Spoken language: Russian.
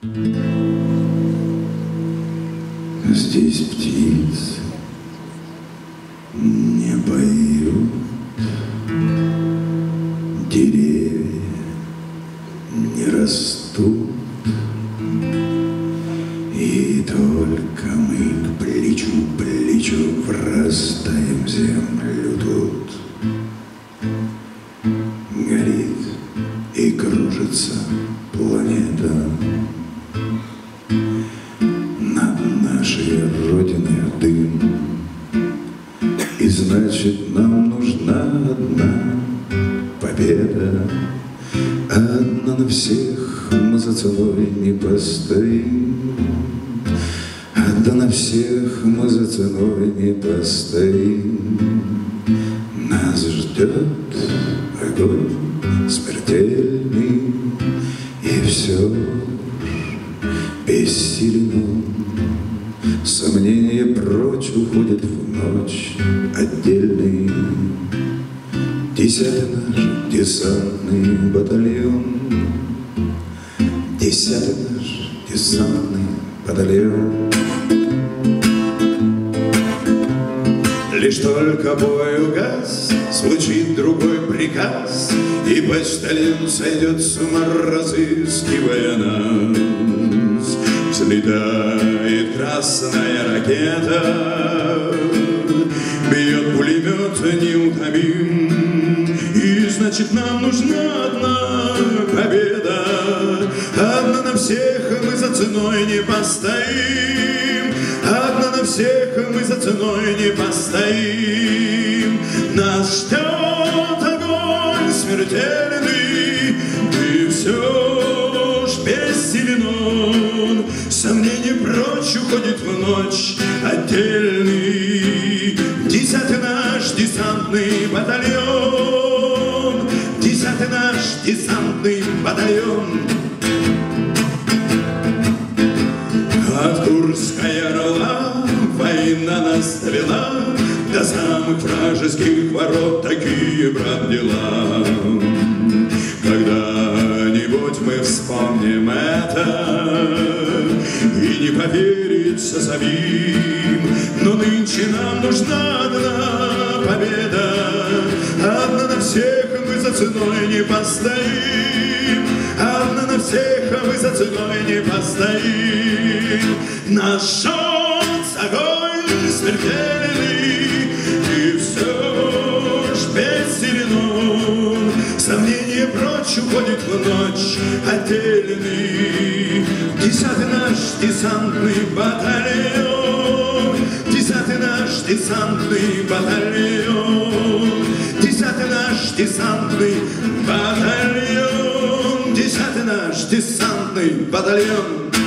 Здесь птицы не поют, деревья не растут, и только мы к плечу плечу врастаем в землю тут. Горит и кружится нашей Родиной дым. И значит, нам нужна одна победа. Одна на всех мы за ценой не постоим. Одна на всех мы за ценой не постоим. Нас ждет огонь смертельный, И все бессилен уходят в ночь отдельный. Десятый наш десантный батальон, Десятый наш десантный батальон. Лишь только бой угас, звучит другой приказ, И почтальон сойдет с ума, разыскивая нас. Взлетает красная ракета, Бьет пулемет неутомим, И значит нам нужна одна победа. Одна на всех мы за ценой не постоим, Одна на всех мы за ценой не постоим. Нас ждет огонь смертельный, И все ж бессилен он. Сомнение прочь уходит в ночь отдельный. Десятый наш десантный батальон, Десятый наш десантный батальон. От Курской орла война нас довела До самых вражеских ворот такие, брат, дела. Когда-нибудь мы вспомним это И не поверится самим, Но нынче нам нужна одна победа. Одна на всех мы за ценой не постоим, Одна на всех мы за ценой не постоим. Наш огонь смертельный, И все ж бессилен он. Сомнение прочь уходит в ночь отдельный. Десятый десантный батальон, Десятый наш десантный батальон, Десятый наш десантный батальон, Десятый наш десантный батальон.